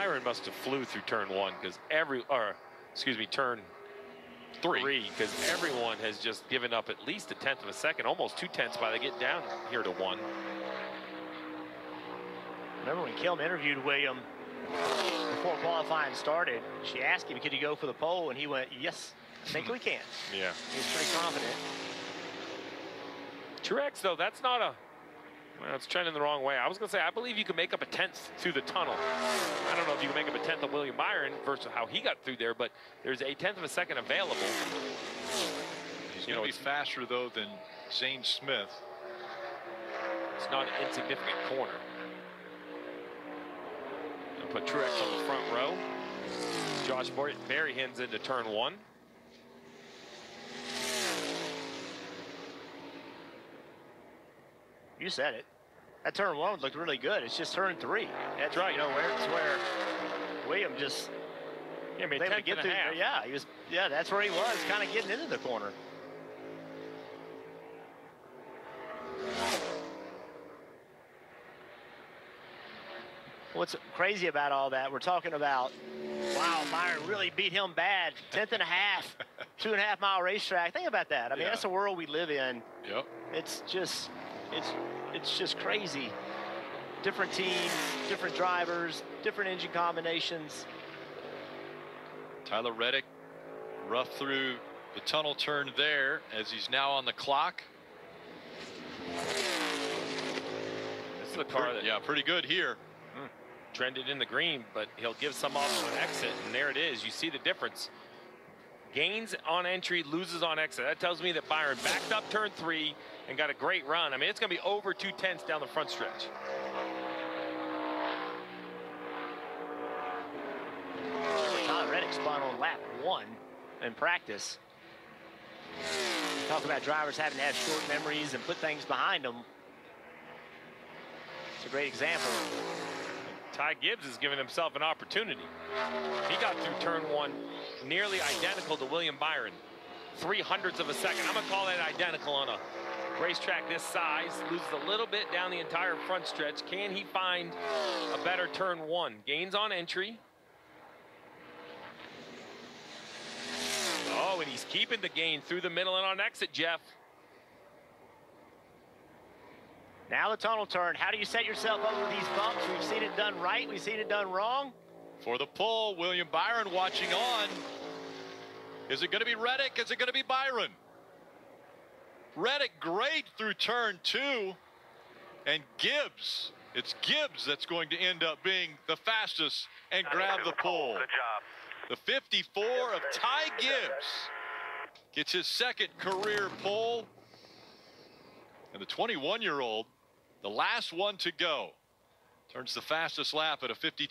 Byron must have flew through turn one because every, or excuse me, turn three, because everyone has just given up at least a tenth of a second, almost two tenths by they get down here to one. Remember when Kim interviewed William before qualifying started, she asked him, could he go for the pole? And he went, yes, I think we can. Yeah. He was pretty confident. Truex, though, that's not a, well, it's trending the wrong way. I was going to say, I believe you can make up a tenth through the tunnel. I don't know if you can make up a tenth of William Byron versus how he got through there, but there's a tenth of a second available. He's You going know, to be faster, though, than Zane Smith. It's not an insignificant corner. Put Truex on the front row. Josh Berry hands into turn one. You said it. That turn one looked really good. It's just turn three. That's right. You know, where it's where William just Yeah, I mean, was able to tenth get and through. half. Yeah, he was. Yeah, that's where he was, kind of getting into the corner. What's crazy about all that? We're talking about, wow, Meyer really beat him bad. Tenth and a half, two and a half mile racetrack. Think about that. I mean, Yeah. that's the world we live in. Yep. It's just, it's, it's just crazy. Different teams, different drivers, different engine combinations. Tyler Reddick rough through the tunnel turn there as he's now on the clock. This is the car that Yeah, pretty good here. Hmm, trended in the green, but he'll give some off on exit, and there it is. You see the difference. Gains on entry, loses on exit. That tells me that Byron backed up turn three and got a great run. I mean, it's going to be over two tenths down the front stretch. Tyler spun on lap one in practice. Talk about drivers having to have short memories and put things behind them. It's a great example. Ty Gibbs is giving himself an opportunity. He got through turn one nearly identical to William Byron. Three hundredths of a second. I'm going to call that identical on a racetrack this size. Loses a little bit down the entire front stretch. Can he find a better turn one? Gains on entry. Oh, and he's keeping the gain through the middle and on exit, Jeff. Now the tunnel turn. How do you set yourself up with these bumps? We've seen it done right. We've seen it done wrong. For the pull, William Byron watching on. Is it going to be Reddick? Is it going to be Byron? Reddick great through turn two. And Gibbs, it's Gibbs that's going to end up being the fastest and grab the pole. The 54 of Ty Gibbs gets his second career pole. And the 21 year old, the last one to go, turns the fastest lap at a 52.